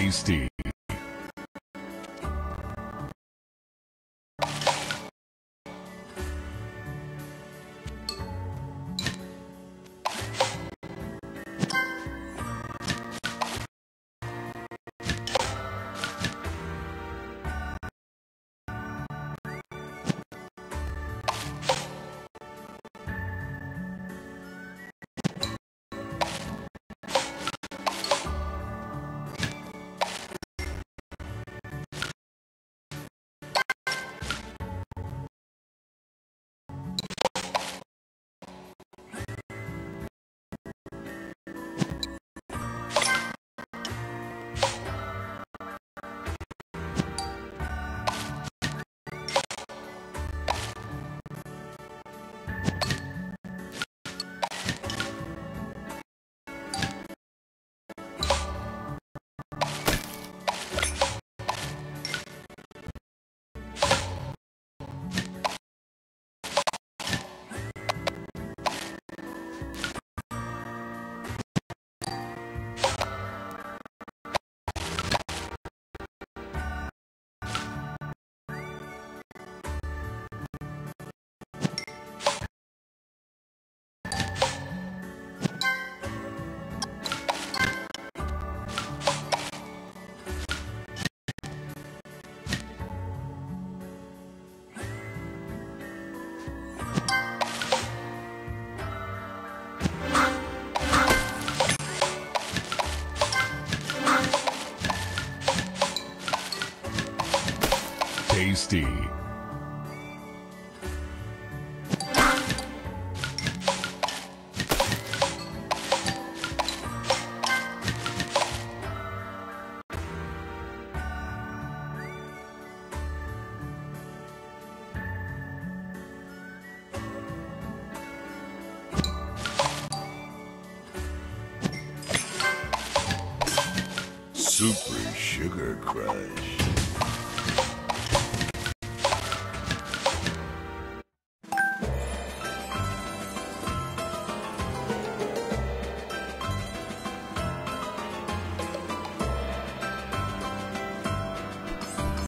tasty. Tasty. Super Sugar Crush.